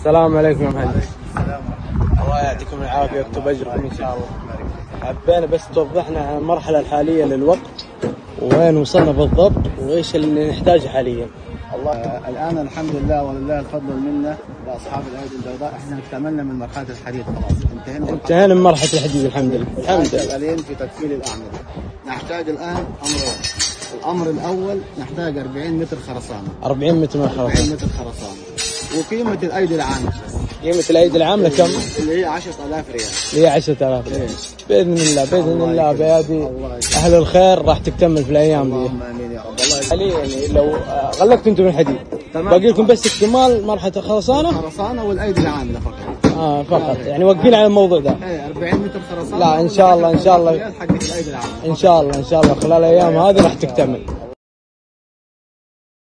السلام عليكم يا مهندس. الله يعطيكم العافية ويكتب أجركم إن شاء الله. حبينا بس توضحنا عن المرحلة الحالية للوقت وين وصلنا بالضبط وإيش اللي نحتاجه حاليا. الله. آه الآن الحمد لله ولله الفضل منا لاصحاب الأيدي البيضاء. إحنا اكتملنا من مرحلة الحديد خلاص. انتهينا من انتهينا من مرحلة الحديد الحمد لله. الحمد لله. شغالين في تكفيل الأعمدة. نحتاج الآن امرين الأمر الأول نحتاج 40 متر خرسانة. 40 متر من 40 الخرسانه متر خرسانة. وقيمة الأيدي العامله قيمة الأيدي العامله كم؟ اللي هي 10000 ريال. اللي هي 10000 بإذن الله بإذن الله. بيادي الله يكرمك. أهل الخير راح تكتمل في الأيام دي. اللهم آمين يا رب. الله يعني لو آه، غلقتوا أنتم الحديد. تمام. باقي لكم بس اكتمال مرحلة الخرسانة؟ خرسانه والأيدي العامله فقط. آه فقط. يعني واقفين على الموضوع ده. إيه 40 متر خرسانة لا، إن شاء الله- إن شاء الله. ريال إن شاء الله إن شاء الله. خلال الأيام هذه راح تكتمل.